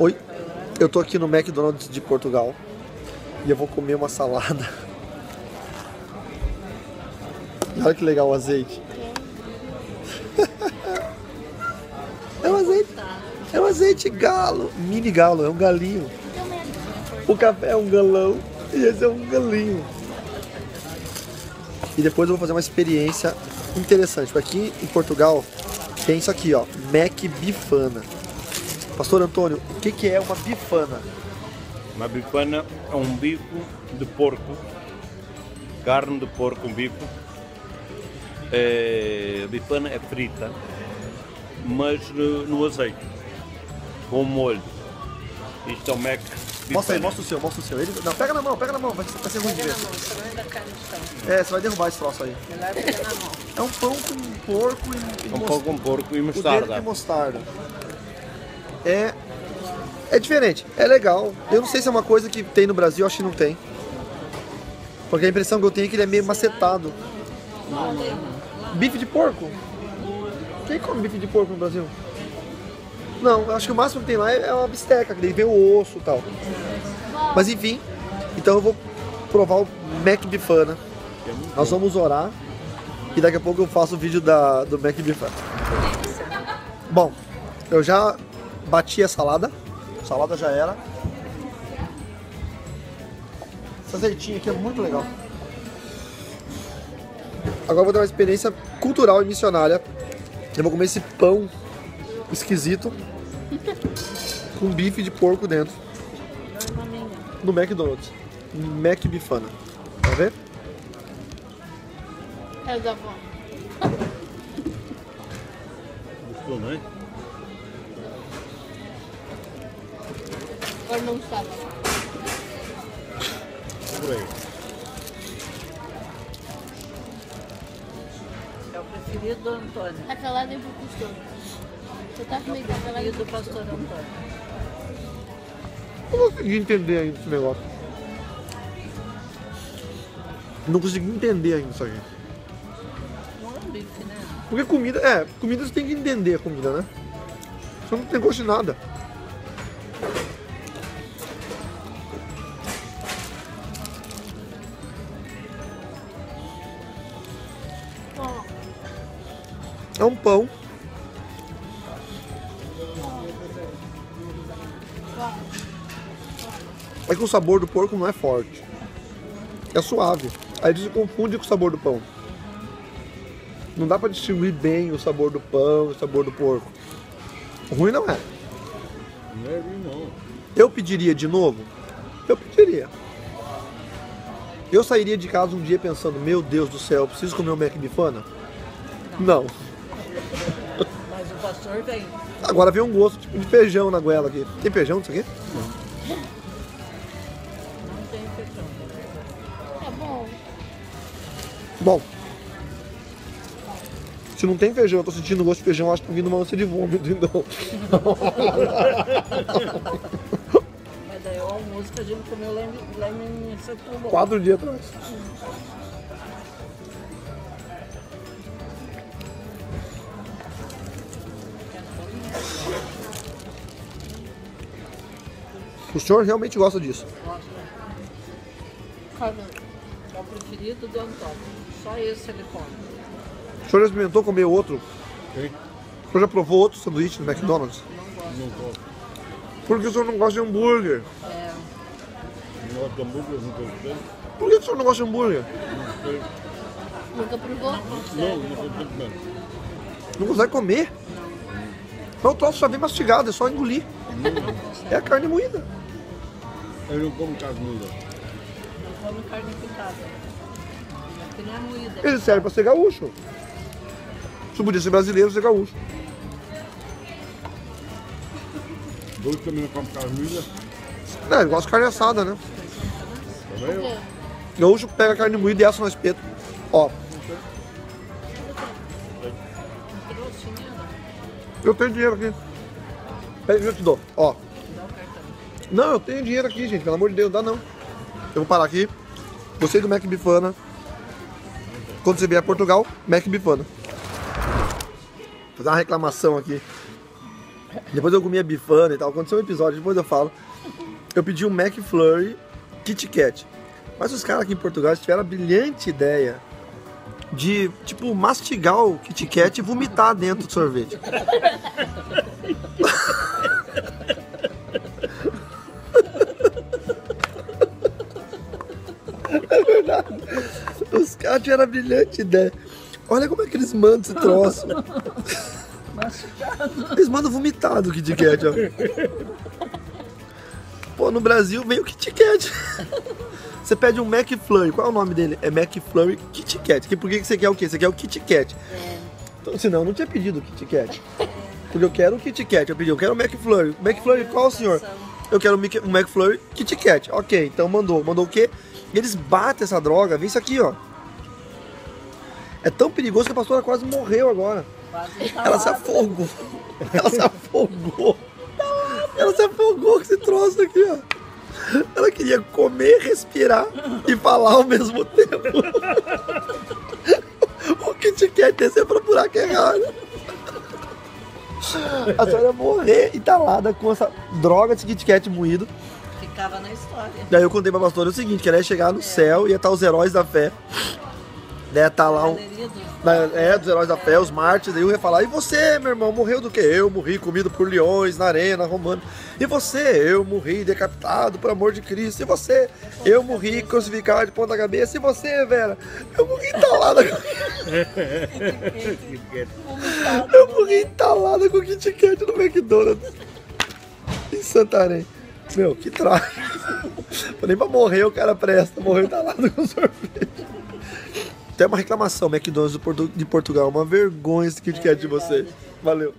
Oi, eu tô aqui no McDonald's de Portugal e eu vou comer uma salada. Olha que legal o azeite. É um azeite. É um azeite galo. Mini galo, é um galinho. O café é um galão e esse é um galinho. E depois eu vou fazer uma experiência interessante. Aqui em Portugal tem isso aqui, ó. Mac Bifana. Pastor Antônio, o que, que é uma bifana? Uma bifana é um bife de porco, carne de porco, um bife. É, a bifana é frita, mas no, no azeite, com molho. Isto é o Mac Mostra aí, mostra o seu, mostra o seu. Ele... Não, pega na mão, pega na mão, vai ser, vai ser ruim de ver. É, você vai derrubar esse troço aí. É um pão com porco e, e Um pouco com porco e o dedo mostarda. de mostarda. É, é diferente, é legal. Eu não sei se é uma coisa que tem no Brasil, acho que não tem. Porque a impressão que eu tenho é que ele é meio macetado. Bife de porco? Quem come bife de porco no Brasil? Não, acho que o máximo que tem lá é uma bisteca, que daí vem o osso e tal. Mas enfim, então eu vou provar o Mac Bifana. Nós vamos orar e daqui a pouco eu faço o vídeo da, do Mac Bifana. Bom, eu já bati a salada. A salada já era. Esse azeitinho aqui é muito legal. Agora eu vou dar uma experiência cultural e missionária. Eu vou comer esse pão esquisito com bife de porco dentro no McDonald's. Mac Bifana. Tá vendo? É da avó. Gostou, não Agora não sabe. Por aí. É o preferido do Antônio. Aquela nem pro pastor. Você tá comigo aquela Preferido do pastor Antônio. Eu não consegui entender ainda esse negócio. Não consegui entender ainda isso aqui. Não é um bife, né? Porque comida, é, comida você tem que entender a comida, né? Você não tem gosto de nada. É um pão. É que o sabor do porco não é forte. É suave. Aí ele se confunde com o sabor do pão. Não dá pra distinguir bem o sabor do pão e o sabor do porco. Ruim não é. Não é ruim, não. Eu pediria de novo? Eu pediria. Eu sairia de casa um dia pensando, meu Deus do céu, preciso comer um Mac Bifana? Não. Mas o pastor vem. Agora vem um gosto tipo de feijão na goela aqui. Tem feijão nisso aqui? Não tem feijão. tá bom. Bom. Se não tem feijão, eu tô sentindo gosto de feijão, acho que tá vindo uma ânsia de vômito, então. Almoço que a gente comeu lá em, lá em Setúbal. Quatro dias atrás. O senhor realmente gosta disso? Cadê? É o preferido do Antônio. Só esse ele come. O senhor já experimentou comer outro? Quem? O senhor já provou outro sanduíche no McDonald's? Não gosto. Por que o senhor não gosta de hambúrguer? Não gosto de hambúrguer, não gostei. Por que o senhor não gosta de hambúrguer? Nunca provou? Não, não gostei mesmo. Não consegue comer? Mas o troço já vem mastigado, é só engolir. É a carne moída. Eu não como carne moída. não come carne picada. Que não é moída. Ele serve pra ser gaúcho. Se podia ser brasileiro, ser gaúcho. Dois também não come carne moída. É, ele gosta de carne assada, né? Eu. Gaúcho pega a carne moída e assa no espeto. Ó, eu tenho dinheiro aqui. Peraí, eu te dou. Ó. Não, eu tenho dinheiro aqui, gente. Pelo amor de Deus, não dá não. Eu vou parar aqui. Gostei do Mac Bifana. Quando você vier a Portugal, Mac Bifana. Vou fazer uma reclamação aqui. Depois eu comia bifana e tal. Aconteceu um episódio, depois eu falo. Eu pedi um McFlurry Kit Kat. Mas os caras aqui em Portugal tiveram a brilhante ideia de, tipo, mastigar o Kit Kat e vomitar dentro do sorvete. É verdade. Os caras tiveram a brilhante ideia. Olha como é que eles mandam esse troço. Mastigado. Eles mandam vomitado o Kit Kat, ó. Pô, no Brasil vem o Kit Kat. Você pede um McFlurry, qual é o nome dele? É McFlurry Kit Kat. Que- Por que que você quer o quê? Você quer o Kit Kat. Então, senão eu não tinha pedido o Kit Kat. Porque eu quero o Kit Kat, eu pedi, eu quero o McFlurry. McFlurry qual, senhor? Eu quero um McFlurry Kit Kat. Ok, então mandou. Mandou o quê? E eles batem essa droga, vem isso aqui, ó. É tão perigoso que a pastora quase morreu agora. Quase Ela se afogou. Ela se afogou. Ela se afogou com esse troço aqui, ó. Ela queria comer, respirar e falar ao mesmo tempo. O Kit Kat descer pra buraco errado. A senhora ia morrer entalada com essa droga de Kit Kat moído. Ficava na história. Daí eu contei pra pastora o seguinte, que ela ia chegar no céu, ia estar os heróis da fé. Ia estar lá um, na- é, dos heróis da fé, os mártires, aí eu ia falar, e você, meu irmão, morreu do quê? Eu morri comido por leões na arena romana. E você? Eu morri decapitado por amor de Cristo. E você? Eu morri crucificado de ponta cabeça. E você, Vera? Eu morri entalada com... Eu morri entalada com Kit Kat no McDonald's. Em Santarém. Meu, que trágico. Nem pra morrer o cara presta. Morreu entalado com sorvete. Tem uma reclamação, McDonald's de Portugal. Uma vergonha esse Kit Kat de vocês. Valeu.